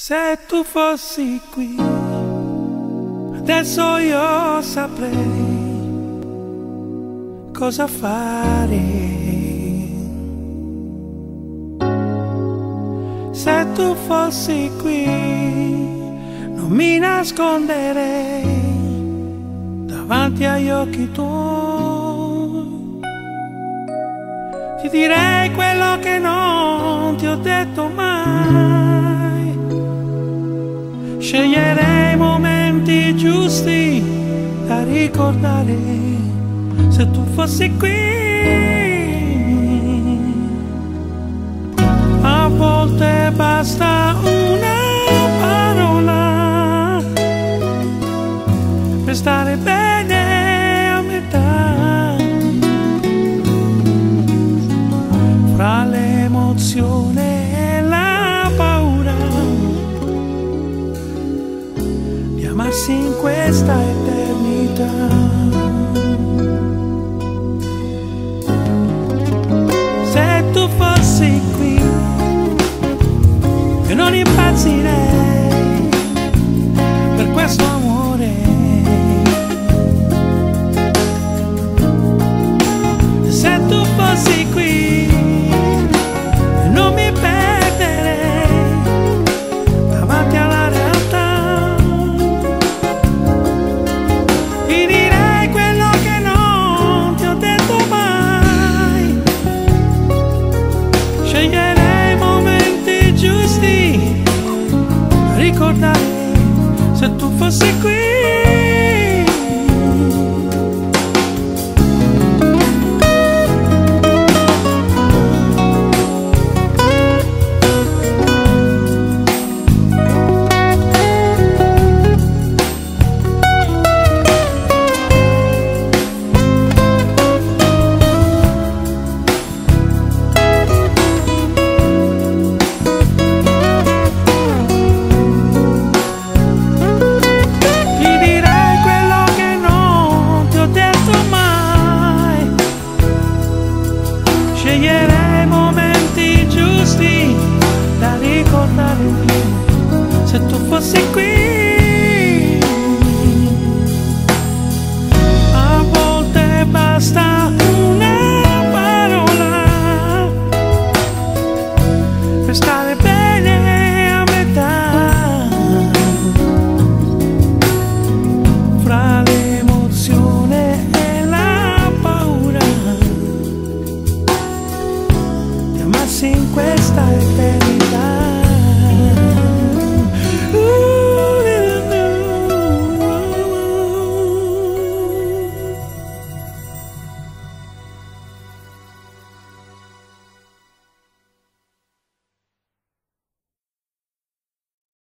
Se tu fossi qui, adesso io saprei cosa fare. Se tu fossi qui, non mi nasconderei davanti agli occhi tuoi. Ti direi quello che non ti ho detto mai Sceglierei i momenti giusti da ricordare se tu fossi qui. A volte basta una parola per stare bene amarsi in questa eternità. Se tu fossi qui, io non impazzirei se tu fossi qui